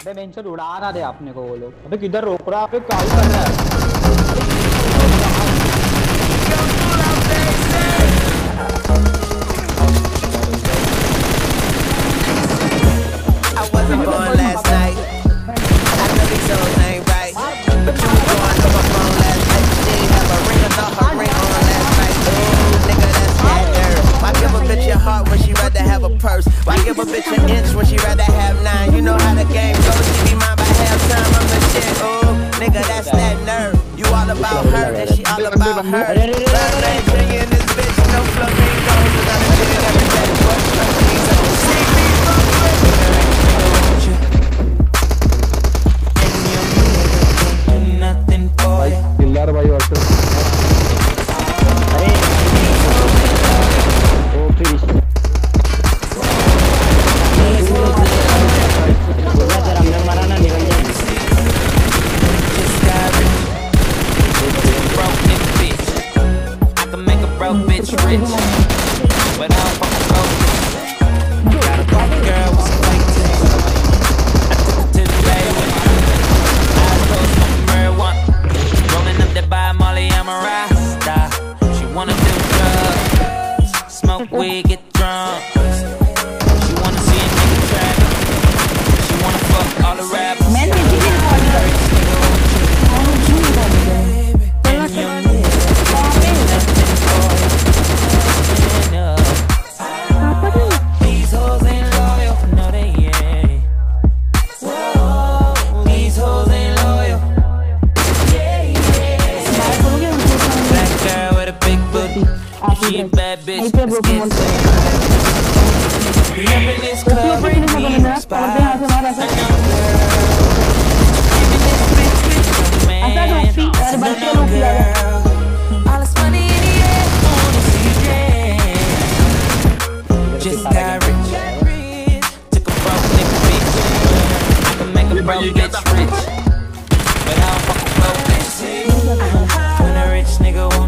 अबे वेंचर उड़ा रहा है आपने को वो लोग। अबे किधर रोक रहा है? अबे क्या ही कर रहा है? I wasn't born Why give a bitch an inch when she rather have nine? You know how the game goes. She be mine by halftime. I'm the shit. Ooh, nigga, that's that nerve. You all about her, and she all about her. Jr. in this bitch, no flamingos. For you. Rich. But I don't fuck broke. Got a girl with some white. I. Eyes closed, smoking marijuana. Rolling up that by Molly, I'm a rasta. She wanna do drugs. Smoke weed, get If a bad bitch, let's get to it. We up in this club, bring me spot. I know girl. Giving this bitch with man. Até no fim, era I bater know no fim, girl. All this money in the air, wanna see you. Just got rich. Took a broke nigga bitch. I can make a broke bitch rich. But I don't fuck a broke bitch. When a rich nigga want you,